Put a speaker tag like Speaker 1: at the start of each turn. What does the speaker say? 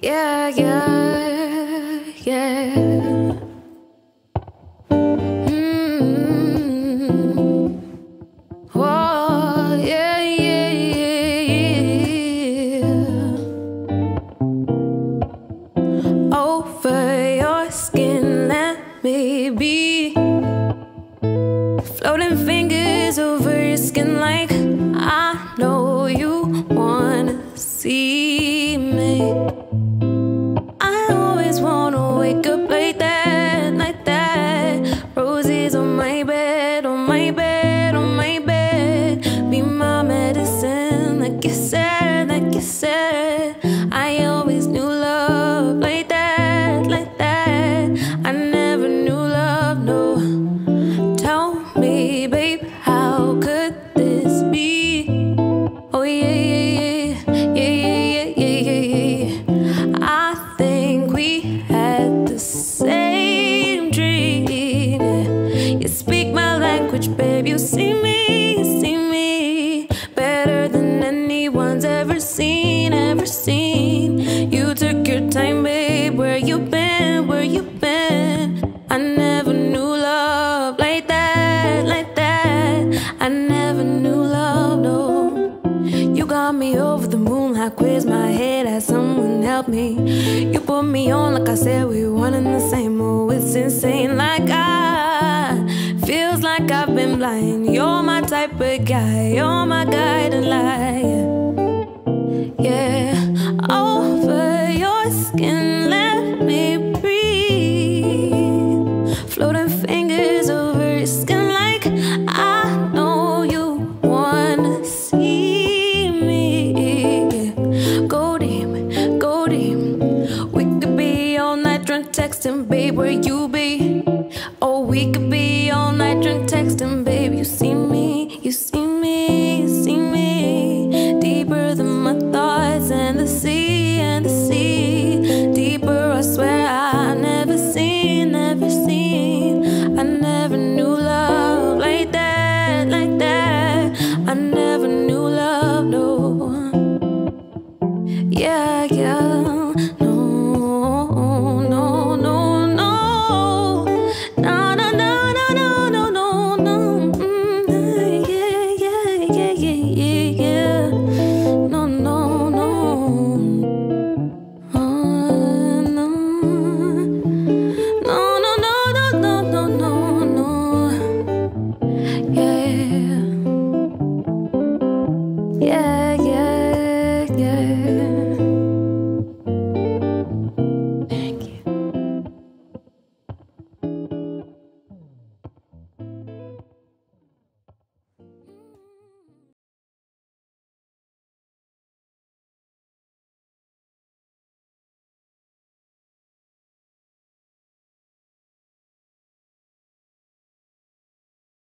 Speaker 1: Yeah, yeah, yeah. Mm. Oh, yeah, yeah, yeah. Over your skin, let me be. Floating fingers over your skin, like language, babe. You see me, see me better than anyone's ever seen, ever seen. You took your time, babe. Where you been? Where you been? I never knew love like that, like that. I never knew love, no. You got me over the moon like where's my head? Had someone help me. You put me on like I said we one and the same. Oh, it's insane. Like I in. You're my type of guy, you're my guiding light. Yeah, over your skin, let me breathe. Floating fingers over your skin, like I know you wanna see me. Go deep, go deep. We could be all night drunk texting, babe, where you be? Oh, we could You see me, you see me Deeper than my thoughts and the sea, and the sea. Deeper, I swear I never seen, never seen. I never knew love like that, like that. I never knew love, no. Yeah, yeah. Yeah.